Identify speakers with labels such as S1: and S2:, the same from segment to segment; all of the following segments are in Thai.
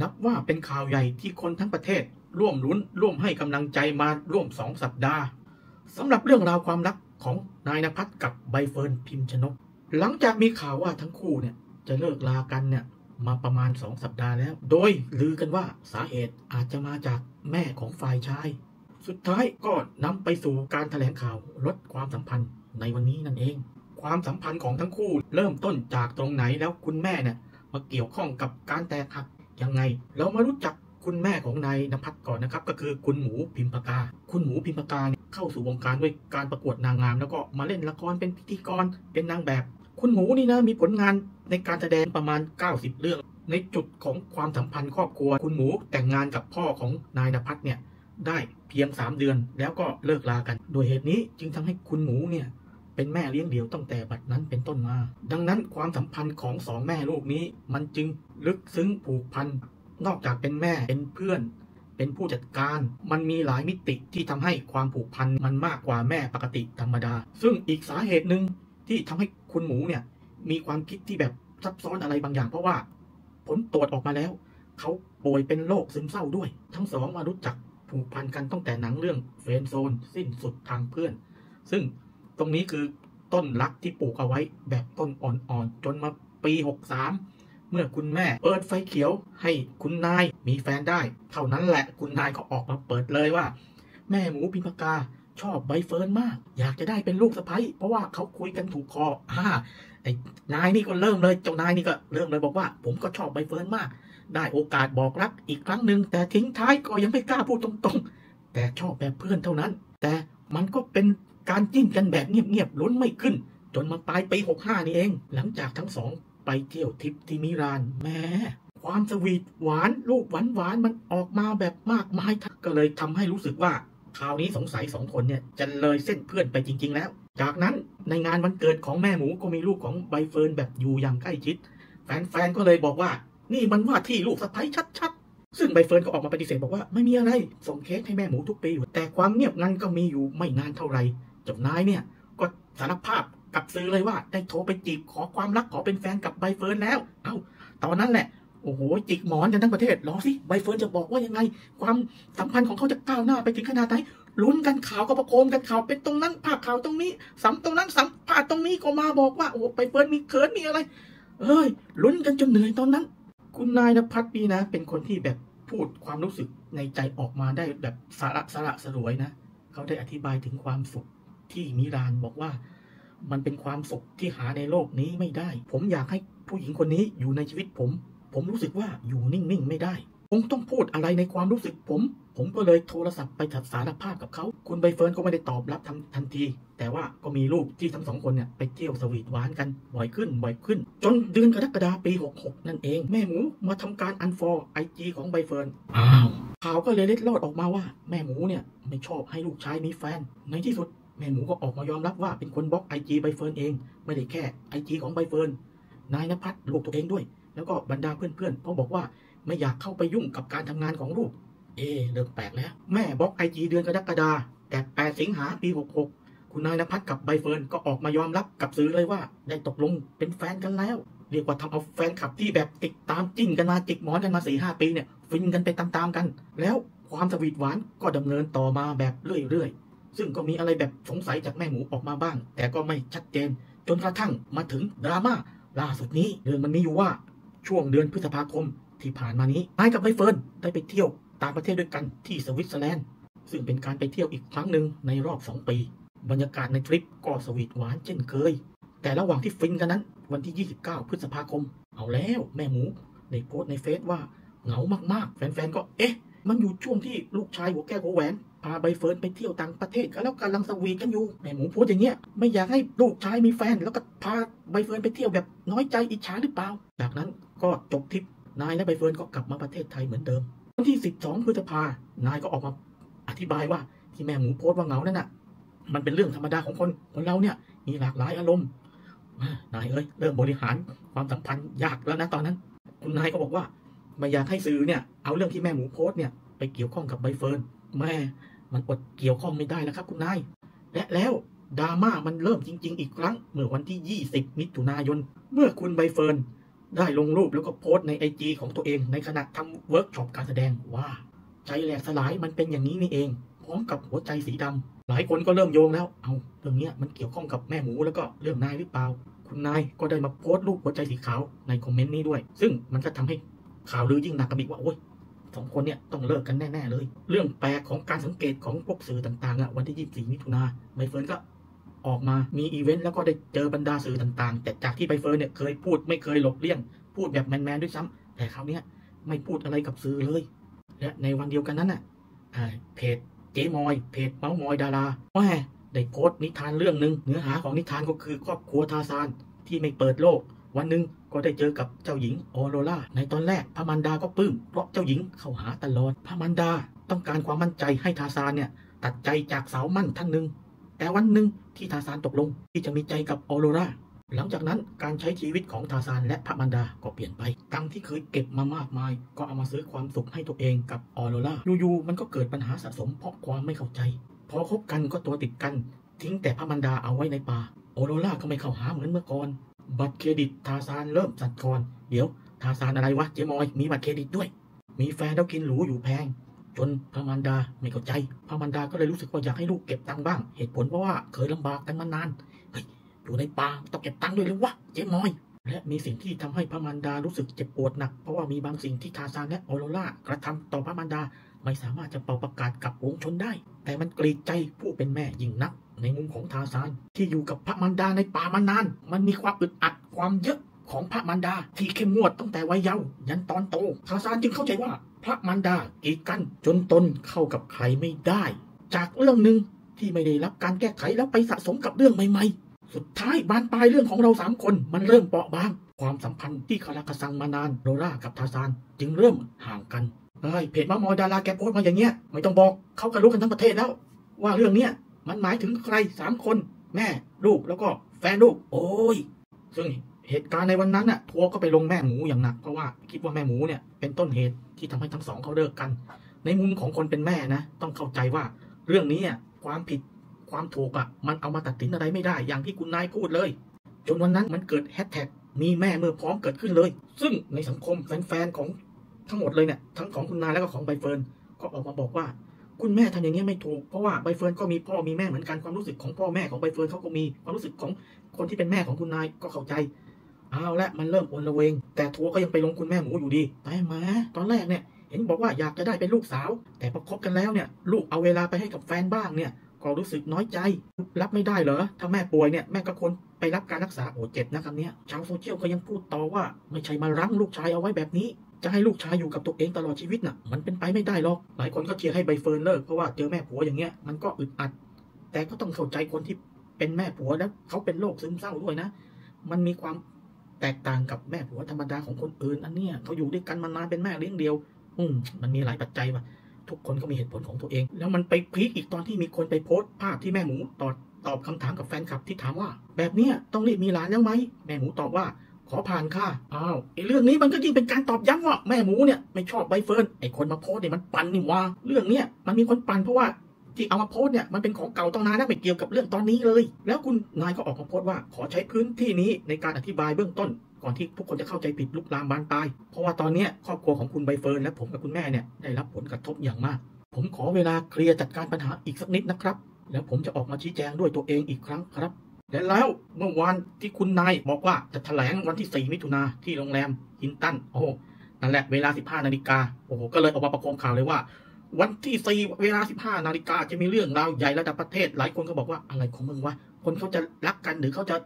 S1: นับว่าเป็นข่าวใหญ่ที่คนทั้งประเทศ ร่วมลุ้นร่วมให้กำลังใจมาร่วมสองสัปดาห์สำหรับเรื่องราวความรักของนายนภัสกับใบเฟิร์นพิมพ์ชนก หลังจากมีข่าวว่าทั้งคู่เนี่ยจะเลิกลากันเนี่ยมาประมาณสองสัปดาห์แล้ว โดยลือกันว่าสาเหตุอาจจะมาจากแม่ของฝ่ายชาย สุดท้ายก็นำไปสู่การแถลงข่าวลดความสัมพันธ์ในวันนี้นั่นเอง ความสัมพันธ์ของทั้งคู่เริ่มต้นจากตรงไหนแล้วคุณแม่เนี่ยมาเกี่ยวข้องกับการแตกหัก ยังไง เรามารู้จักคุณแม่ของนายนภัสก่อนนะครับ ก็คือคุณหมูพิมพากา คุณหมูพิมพากาเนี่ยเข้าสู่วงการด้วยการประกวดนางงาม แล้วก็มาเล่นละครเป็นพิธีกรเป็นนางแบบ คุณหมูนี่นะมีผลงานในการแสดงประมาณ 90 เรื่อง ในจุดของความสัมพันธ์ครอบครัว คุณหมูแต่งงานกับพ่อของนายนภัสเนี่ยได้เพียง 3 เดือนแล้วก็เลิกลากัน โดยเหตุนี้จึงทำให้คุณหมูเนี่ย เป็นแม่เลี้ยงเดี่ยวตั้งแต่บัดนั้นเป็นต้นมา ดังนั้นความสัมพันธ์ของสองแม่ลูกนี้ มันจึงลึกซึ้งผูกพัน นอกจากเป็นแม่เป็นเพื่อน เป็นผู้จัดการ มันมีหลายมิติที่ทำให้ความผูกพันมันมากกว่าแม่ปกติธรรมดา ซึ่งอีกสาเหตุหนึ่งที่ทำให้คุณหมูเนี่ยมีความคิดที่แบบซับซ้อนอะไรบางอย่าง เพราะว่า ผลตรวจออกมาแล้ว เขาป่วยเป็นโรคซึมเศร้าด้วย ทั้งสองมารู้จักผูกพันกันตั้งแต่หนังเรื่องเฟรนโซนสิ้นสุดทางเพื่อน ซึ่ง ตรงนี้คือต้นรักที่ปลูกเอาไว้แบบต้นอ่อนๆ จนมาปี63เมื่อคุณแม่เปิดไฟเขียวให้คุณนายมีแฟนได้ เท่านั้นแหละคุณนายก็ออกมาเปิดเลยว่า แม่หมูพิมพากาชอบใบเฟิร์นมาก อยากจะได้เป็นลูกสะใภ้เพราะว่าเขาคุยกันถูกคออ่าไอ้นายนี่ก็เริ่มเลยเจ้านายนี่ก็เริ่มเลยบอกว่า ผมก็ชอบใบเฟิร์นมาก ได้โอกาสบอกรักอีกครั้งหนึ่งแต่ทิ้งท้ายก็ยังไม่กล้าพูดตรงๆ แต่ชอบแบบเพื่อนเท่านั้น แต่มันก็เป็น การจิ้นกันแบบเงียบๆล้นไม่ขึ้น จนมาปลายปี65 นี่เอง หลังจากทั้งสองไปเที่ยวทริปที่มิรานแม่ความสวีทหวานลูกหวานหวานมันออกมาแบบมากมายก็เลยทำให้รู้สึกว่าคราวนี้สงสัยสองคนเนี่ยจะเลยเส้นเพื่อนไปจริง ๆ แล้ว จากนั้นในงานวันเกิดของแม่หมูก็มีลูกของใบเฟิร์นแบบอยู่อย่างใกล้ชิด แฟนๆก็เลยบอกว่า นี่มันว่าที่ลูกสะใภ้ชัดๆ ซึ่งใบเฟิร์นก็ออกมาปฏิเสธบอกว่าไม่มีอะไรส่งเค้กให้แม่หมูทุกปีอยู่แต่ความเงียบงันก็มีอยู่ไม่นานเท่าไหร่ เจ้านายเนี่ย ก็สารภาพกับสื่อเลยว่า ได้โทรไปจีบขอความรักขอเป็นแฟนกับใบเฟิร์นแล้ว เอ้าตอนนั้นแหละโอ้โหจิกหมอนกันทั้งประเทศรอสิใบเฟิร์นจะบอกว่ายังไง ความสัมพันธ์ของเขาจะก้าวหน้าไปถึงขนาดไหนลุ้นกันข่าวก็ประโคมกันข่าวเป็นตรงนั้นภาพข่าวตรงนี้สัมตรงนั้นสัมภาษณ์ตรงนี้ก็มาบอกว่าโอ้ใบเฟิร์นมีเขินมีอะไร เอ้ยลุ้นกันจนเหนื่อยตอนนั้น คุณนายนภัสนี่นะ เป็นคนที่แบบพูดความรู้สึกในใจออกมาได้แบบสาระสาระสรวยนะ เขาได้อธิบายถึงความสุข ที่มิรานบอกว่า มันเป็นความสุขที่หาในโลกนี้ไม่ได้ ผมอยากให้ผู้หญิงคนนี้อยู่ในชีวิตผม ผมรู้สึกว่าอยู่นิ่งๆไม่ได้คงต้องพูดอะไรในความรู้สึกผม ผมก็เลยโทรศัพท์ไปถัดสารภาพกับเขา คุณใบเฟิร์นก็ไม่ได้ตอบรับทันทันที แต่ว่าก็มีรูปที่ทั้งสองคนเนี่ยไปเที่ยว sweet หวานกัน บ่อยขึ้น บ่อยขึ้น จนเดือนกรกฎาคมปี 66 นั่นเอง แม่หมูมาทำการ unfollow IG ของใบเฟิร์น อ้าว ข่าวก็เลยเล็ดลอดออกมาว่า แม่หมูเนี่ยไม่ชอบให้ลูกชายมีแฟน ในที่สุดแม่หมูก็ออกมายอมรับว่าเป็นคนบล็อก IG ใบเฟิร์นเอง ไม่ได้แค่ IG ของใบเฟิร์นนายนภัสลูกตัวเองด้วย แล้วก็บรรดาเพื่อนๆเขาบอกว่าไม่อยากเข้าไปยุ่งกับการทำงานของลูก เอ๊เริ่มแปลกแล้ว แม่บล็อก IG เดือนกรกฎาคมแต่ 8 สิงหาปี 66 คุณนายนภัสกับใบเฟิร์นก็ออกมายอมรับกับสื่อเลยว่า ได้ตกลงเป็นแฟนกันแล้ว เรียกว่าทำเอาแฟนคลับที่แบบติดตามจิ้นกันมาจิกหมอนกันมา4ีหปีเนี่ยฟินกันไปตามๆกัน แล้วความสวีทหวานก็ดำเนินต่อมาแบบเรื่อยๆ ซึ่งก็มีอะไรแบบสงสัยจากแม่หมูออกมาบ้าง แต่ก็ไม่ชัดเจน จนกระทั่งมาถึงดราม่าล่าสุดนี้เรื่องมันมีอยู่ว่าช่วงเดือนพฤษภาคมที่ผ่านมานี้นายกับใบเฟิร์นได้ไปเที่ยวต่างประเทศด้วยกันที่สวิตเซอร์แลนด์ซึ่งเป็นการไปเที่ยวอีกครั้งหนึ่งในรอบ 2 ปี บรรยากาศในทริปก็ sweet หวานเช่นเคย แต่ระหว่างที่ฟินกันนั้น วันที่ 29 พฤษภาคม เอาแล้วแม่หมูได้โพสต์ในเฟซว่าเหงามากๆ แฟนๆ ก็เอ๊ะ มันอยู่ช่วงที่ลูกชายหัวแก้วหัวแหวน พาใบเฟิร์นไปเที่ยวต่างประเทศกันแล้วกำลัง sweet กันอยู่แม่หมูโพสต์อย่างเงี้ยไม่อยากให้ลูกชายมีแฟน แล้วก็พาใบเฟิร์นไปเที่ยวแบบน้อยใจอิจฉาหรือเปล่า จากนั้นก็จบทริปนายและใบเฟิร์นก็กลับมาประเทศไทยเหมือนเดิมวันที่ 12พฤษภานายก็ออกมาอธิบายว่าที่แม่หมูโพสต์ว่าเหงานั่นน่ะ มันเป็นเรื่องธรรมดาของคนคนเราเนี่ยมีหลากหลายอารมณ์นายเอ้ยเริ่มบริหารความสัมพันธ์ยากแล้วนะตอนนั้น คุณนายก็บอกว่าไม่อยากให้สื่อเนี่ยเอาเรื่องที่แม่หมูโพสต์เนี่ยไปเกี่ยวข้องกับใบเฟิร์นแม่ มันอดเกี่ยวข้องไม่ได้แล้วครับคุณนาย และแล้วดราม่ามันเริ่มจริง ๆ อีกครั้ง เมื่อวันที่ 20 มิถุนายน เมื่อคุณใบเฟิร์นได้ลงรูปแล้วก็โพสต์ใน IG ของตัวเองในขณะทำเวิร์กช็อปการแสดงว่า ใจแหลกสลายมันเป็นอย่างนี้นี่เอง พร้อมกับหัวใจสีดำหลายคนก็เริ่มโยงแล้ว เอาเรื่องนี้มันเกี่ยวข้องกับแม่หมูแล้วก็เรื่องนายหรือเปล่า คุณนายก็ได้มาโพสต์รูปหัวใจสีขาวใน comment นี้ด้วย ซึ่งมันก็ทำให้ข่าวลือยิ่งหนักกันอีกว่าโอ๊ย สองคนเนี่ยต้องเลิกกันแน่ ๆ เลย เรื่องแปลกของการสังเกตของพวกสื่อต่างๆอะวันที่ 24 มิถุนาใบเฟิร์นก็ออกมามีอีเวนต์แล้วก็ได้เจอบรรดาสื่อต่างๆ แต่จากที่ใบเฟิร์นเนี่ยเคยพูดไม่เคยหลบเลี่ยง พูดแบบแมนๆด้วยซ้ำแต่คราวนี้ไม่พูดอะไรกับสื่อเลย และในวันเดียวกันนั้นน่ะเพจเจ๊มอย เพจเมาส์มอยดาราแม่ได้โพสต์นิทานเรื่องหนึ่งเนื้อหาของนิทานก็คือครอบครัวทาซานที่ไม่เปิดโลก วันหนึ่งก็ได้เจอกับเจ้าหญิงออโรราในตอนแรกพระมารดาก็ปลื้มเพราะเจ้าหญิงเข้าหาตลอดพระมารดาต้องการความมั่นใจให้ทาซานเนี่ยตัดใจจากสาวมั่นท่านหนึ่งแต่วันหนึ่งที่ทาซานตกลงที่จะมีใจกับออโรราหลังจากนั้นการใช้ชีวิตของทาซานและพระมันดาก็เปลี่ยนไปตังที่เคยเก็บมามากมาย ก็เอามาซื้อความสุขให้ตัวเองกับออโรราอยู่ๆมันก็เกิดปัญหาสะสมเพราะความไม่เข้าใจ พอคบกันก็ตัวติดกัน ทิ้งแต่พระมันดาเอาไว้ในป่า ออโรราก็ไม่เข้าหาเหมือนเมื่อก่อน บัตรเครดิตทาซานเริ่มสั่นคลอน เดี๋ยวทาซานอะไรวะเจมอย มีบัตรเครดิตด้วย มีแฟนแล้วกินหรูอยู่แพง จนพระมันดาไม่เข้าใจพระมันดาก็เลยรู้สึกว่าอยากให้ลูกเก็บตังค์บ้าง เหตุผลเพราะว่าเคยลำบากกันมานาน เฮ้ย อยู่ในป่าต้องเก็บตังค์ด้วยหรือวะเจมอย และมีสิ่งที่ทำให้พระมารดารู้สึกเจ็บปวดหนัก เพราะว่ามีบางสิ่งที่ทาซานและออโรรากระทำต่อพระมารดา ไม่สามารถจะเป่าประกาศกับวงชนได้ แต่มันกรีดใจผู้เป็นแม่ยิ่งนัก ในมุมของทาซานที่อยู่กับพระมารดาในป่ามานาน มันมีความอึดอัดความเยอะของพระมารดาที่เข้มงวดตั้งแต่วัยเยาว์ยันตอนโตทาซานจึงเข้าใจว่า พระมารดากีดกันจนตนเข้ากับใครไม่ได้ จากเรื่องหนึ่งที่ไม่ได้รับการแก้ไขแล้วไปสะสมกับเรื่องใหม่ ๆ สุดท้ายบานปลายเรื่องของเราสามคนมันเริ่มเปราะบาง ความสัมพันธ์ที่คาราคาซังมานานโรรากับทาซานจึงเริ่มห่างกันเฮ้ยเพจมามอยดาราแกโพสต์มาอย่างเงี้ยไม่ต้องบอกเขาก็รู้กันทั้งประเทศแล้ว ว่าเรื่องเนี้ย มันหมายถึงใครสามคน แม่ ลูกแล้วก็แฟนลูก โอ้ย ซึ่งเหตุการณ์ในวันนั้นน่ะทัวร์ก็ไปลงแม่หมูอย่างหนักเพราะว่าคิดว่าแม่หมูเนี่ยเป็นต้นเหตุที่ทำให้ทั้งสองเขาเลิกกัน ในมุมของคนเป็นแม่นะ ต้องเข้าใจว่าเรื่องนี้อะความผิดความถูกอะมันเอามาตัดสินอะไรไม่ได้ อย่างที่คุณนายพูดเลย จนวันนั้นมันเกิดแฮชแท็กมีแม่เมื่อพร้อมเกิดขึ้นเลย ซึ่งในสังคมแฟนๆของทั้งหมดเลยเนี่ยทั้งของคุณนายแล้วก็ของใบเฟิร์นก็ออกมาบอกว่า คุณแม่ทำอย่างเนี้ยไม่ถูก เพราะว่าใบเฟิร์นก็มีพ่อมีแม่เหมือนกันความรู้สึกของพ่อแม่ของใบเฟิร์นเขาก็มีความรู้สึกของคนที่เป็นแม่ของคุณนายก็เข้าใจเอาละมันเริ่มอนระเวง แต่ทัวร์ก็ยังไปลงคุณแม่หมูอยู่ดีแต่แหมตอนแรกเนี่ยเห็นบอกว่าอยากจะได้เป็นลูกสาว แต่พอคบกันแล้วเนี่ย ลูกเอาเวลาไปให้กับแฟนบ้างเนี่ยก็รู้สึกน้อยใจ รับไม่ได้เหรอ ถ้าแม่ป่วยเนี่ยแม่ก็ควรไปรับการรักษาโอ้เจ็บนะคำเนี้ยชาวโซเชียลก็ยังพูดต่อว่า ไม่ใช่มารั้งลูกชายเอาไว้แบบนี้ จะให้ลูกชายอยู่กับตัวเองตลอดชีวิตน่ะ มันเป็นไปไม่ได้หรอก หลายคนก็เชียร์ให้ใบเฟิร์นเลิกเพราะว่าเจอแม่ผัวอย่างเงี้ยมันก็อึดอัด แต่ก็ต้องเข้าใจคนที่เป็นแม่ผัวแล้วเขาเป็นโรคซึมเศร้าด้วยนะ มันมีความแตกต่างกับแม่ผัวธรรมดาของคนอื่นอันเนี้ยเขาอยู่ด้วยกันมานานเป็นแม่เลี้ยงเดียว อืมมันมีหลายปัจจัยว่ะทุกคนก็มีเหตุผลของตัวเอง แล้วมันไปพีคอีกตอนที่มีคนไปโพสต์ภาพที่แม่หมูตอบตอบคำถามกับแฟนคลับที่ถามว่า แบบเนี้ยต้องรีบมีหลานแล้วไหมแม่หมูตอบว่า ขอผ่านค่ะอ้าวไอ้เรื่องนี้มันก็ยิ่งเป็นการตอบย้ำว่าแม่หมูเนี่ยไม่ชอบใบเฟิร์นไอ้คนมาโพสเนี่ยมันปั่นนี่ว่าเรื่องเนี้ยมันมีคนปั่นเพราะว่าที่เอามาโพสเนี่ยมันเป็นของเก่าต้องนานแล้วไม่เกี่ยวกับเรื่องตอนนี้เลย แล้วคุณนายก็ออกมาโพสว่า ขอใช้พื้นที่นี้ในการอธิบายเบื้องต้น ก่อนที่ทุกคนจะเข้าใจผิดลุกลามบานปลาย เพราะว่าตอนเนี้ยครอบครัวของคุณใบเฟิร์นและผมกับคุณแม่เนี่ยได้รับผลกระทบอย่างมาก ผมขอเวลาเคลียร์จัดการปัญหาอีกสักนิดนะครับ แล้วผมจะออกมาชี้แจงด้วยตัวเองอีกครั้งครับ และแล้วเมื่อวานที่คุณนายบอกว่าจะแถลงวันที่ 4 มิถุนาที่โรงแรมฮินตันโอ้นั่นแหละเวลา 15 นาฬิกาโอ้โหก็เลยออกมาประโคมข่าวเลยว่า วันที่ 4 เวลา 15 นาฬิกาจะมีเรื่องราวใหญ่ระดับประเทศ หลายคนก็บอกว่าอะไรของมึงวะคนเขาจะรักกันหรือเขาจะ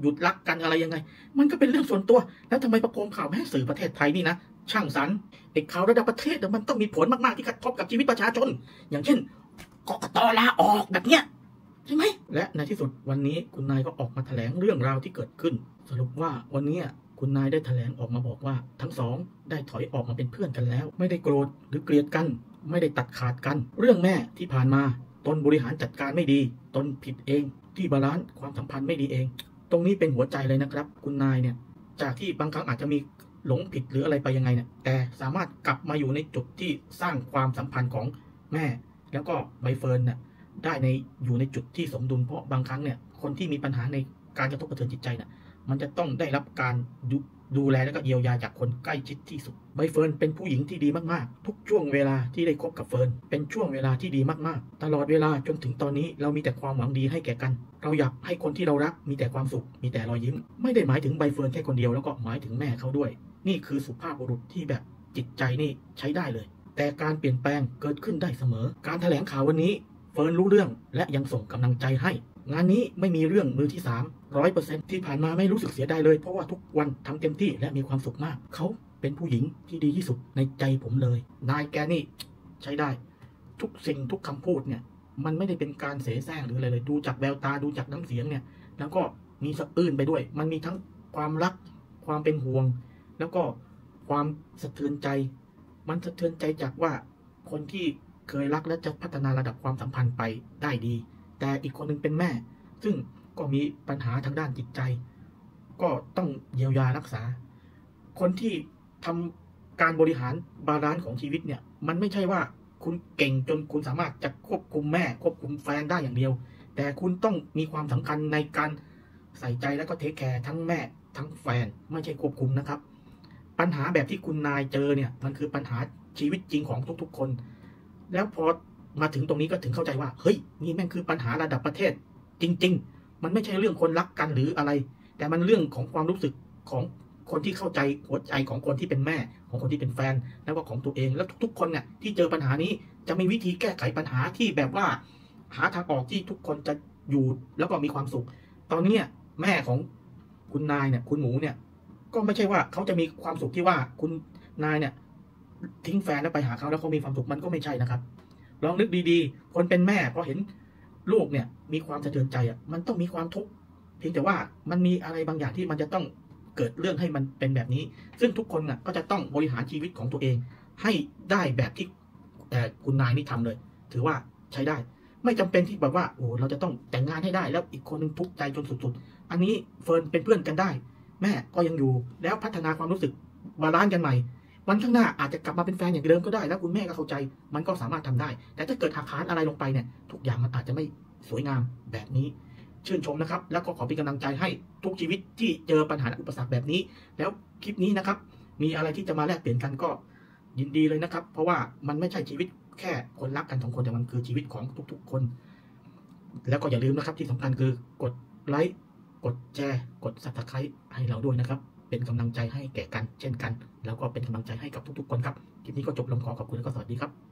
S1: หยุดรักกันอะไรยังไง มันก็เป็นเรื่องส่วนตัว แล้วทำไมประโคมข่าวไม่ให้สื่อประเทศไทยนี่นะ ช่างสรรไอ้ข่าวระดับประเทศเนี่ยมันต้องมีผลมากๆที่กระทบกับชีวิตประชาชน อย่างเช่นกกตลาออกแบบเนี้ย ใช่ไหม และในที่สุดวันนี้คุณนายก็ออกมาแถลงเรื่องราวที่เกิดขึ้น สรุปว่าวันนี้คุณนายได้แถลงออกมาบอกว่า ทั้งสองได้ถอยออกมาเป็นเพื่อนกันแล้ว ไม่ได้โกรธหรือเกลียดกัน ไม่ได้ตัดขาดกัน เรื่องแม่ที่ผ่านมาตนบริหารจัดการไม่ดี ตนผิดเอง ที่บาลานซ์ความสัมพันธ์ไม่ดีเอง ตรงนี้เป็นหัวใจเลยนะครับ คุณนายเนี่ยจากที่บางครั้งอาจจะมีหลงผิดหรืออะไรไปยังไงเนี่ยแต่สามารถกลับมาอยู่ในจุดที่สร้างความสัมพันธ์ของแม่ แล้วก็ใบเฟิร์นเนี่ย ได้ในอยู่ในจุดที่สมดุลเพราะบางครั้งเนี่ยคนที่มีปัญหาในการกระทบกระเทือนจิตใจเนี่ยมันจะต้องได้รับการดูดูแลและก็เยียวยาจากคนใกล้ชิดที่สุด ใบเฟิร์นเป็นผู้หญิงที่ดีมากๆ ทุกช่วงเวลาที่ได้คบกับเฟิร์นเป็นช่วงเวลาที่ดีมากๆ ตลอดเวลาจนถึงตอนนี้เรามีแต่ความหวังดีให้แก่กัน เราอยากให้คนที่เรารักมีแต่ความสุข มีแต่รอยยิ้ม ไม่ได้หมายถึงใบเฟิร์นแค่คนเดียวแล้วก็หมายถึงแม่เขาด้วย นี่คือสุภาพบุรุษที่แบบจิตใจนี่ใช้ได้เลย แต่การเปลี่ยนแปลงเกิดขึ้นได้เสมอ การแถลงข่าววันนี้ เฟิร์นรู้เรื่องและยังส่งกำลังใจให้ งานนี้ไม่มีเรื่องมือที่3ร้อยเปอร์เซ็นที่ผ่านมาไม่รู้สึกเสียดายเลย เพราะว่าทุกวันทำเต็มที่และมีความสุขมาก เขาเป็นผู้หญิงที่ดีที่สุดในใจผมเลย นายแกนี่ใช้ได้ ทุกสิ่งทุกคำพูดเนี่ยมันไม่ได้เป็นการเสแสร้งหรืออะไรเลยดูจากแววตาดูจากน้ำเสียงเนี่ย แล้วก็มีสะอื้นไปด้วย มันมีทั้งความรัก ความเป็นห่วง แล้วก็ความสะเทือนใจ มันสะเทือนใจจากว่าคนที่ เคยรักและจะพัฒนาระดับความสัมพันธ์ไปได้ดี แต่อีกคนหนึ่งเป็นแม่ ซึ่งก็มีปัญหาทางด้านจิตใจ ก็ต้องเยียวยารักษา คนที่ทำการบริหาร balance ของชีวิตเนี่ย มันไม่ใช่ว่าคุณเก่งจนคุณสามารถจะควบคุมแม่ ควบคุมแฟนได้อย่างเดียว แต่คุณต้องมีความสำคัญในการใส่ใจแล้วก็เทคแคร์ทั้งแม่ทั้งแฟนไม่ใช่ควบคุมนะครับ ปัญหาแบบที่คุณนายเจอเนี่ย มันคือปัญหาชีวิตจริงของทุกๆ คน แล้วพอมาถึงตรงนี้ก็ถึงเข้าใจว่า เฮ้ย นี่แม่งคือปัญหาระดับประเทศ จริง ๆ มันไม่ใช่เรื่องคนรักกันหรืออะไร แต่มันเรื่องของความรู้สึกของคนที่เข้าใจหัวใจของคนที่เป็นแม่ ของคนที่เป็นแฟน แล้วก็ของตัวเอง แล้วทุก ๆ คนเนี่ยที่เจอปัญหานี้จะมีวิธีแก้ไขปัญหาที่แบบว่า หาทางออกที่ทุกคนจะอยู่แล้วก็มีความสุข ตอนนี้แม่ของคุณนายเนี่ย คุณหมูเนี่ย ก็ไม่ใช่ว่าเขาจะมีความสุขที่ว่าคุณนายเนี่ย ทิ้งแฟนแล้วไปหาเขาแล้วเขามีความสุขมันก็ไม่ใช่นะครับ ลองนึกดีๆ คนเป็นแม่พอเห็นลูกเนี่ยมีความสะเทือนใจอะมันต้องมีความทุกข์เพียงแต่ว่ามันมีอะไรบางอย่างที่มันจะต้องเกิดเรื่องให้มันเป็นแบบนี้ ซึ่งทุกคนน่ะก็จะต้องบริหารชีวิตของตัวเอง ให้ได้แบบที่แต่คุณนายนี่ทำเลย ถือว่าใช้ได้ ไม่จำเป็นที่แบบว่าโอ้เราจะต้องแต่งงานให้ได้แล้วอีกคนนึงทุกข์ใจจนสุดๆ อันนี้เฟิร์นเป็นเพื่อนกันได้ แม่ก็ยังอยู่แล้วพัฒนาความรู้สึก balance กันใหม่ วันข้างหน้าอาจจะกลับมาเป็นแฟนอย่างเดิมก็ได้แล้วคุณแม่ก็เข้าใจ มันก็สามารถทำได้ แต่ถ้าเกิดหักหาญอะไรลงไปเนี่ยทุกอย่างมันอาจจะไม่สวยงามแบบนี้ ชื่นชมนะครับ แล้วก็ขอเป็นกำลังใจให้ทุกชีวิตที่เจอปัญหาอุปสรรคแบบนี้ แล้วคลิปนี้นะครับ มีอะไรที่จะมาแลกเปลี่ยนกันก็ยินดีเลยนะครับ เพราะว่ามันไม่ใช่ชีวิตแค่คนรักกันสองคนแต่มันคือชีวิตของทุก ๆ คน แล้วก็อย่าลืมนะครับที่สำคัญคือกดไลค์กดแชร์กด subscribe ให้เราด้วยนะครับ เป็นกำลังใจให้แก่กันเช่นกัน แล้วก็เป็นกำลังใจให้กับทุกๆคนครับคลิปนี้ก็จบลงขอขอบคุณและก็สวัสดีครับ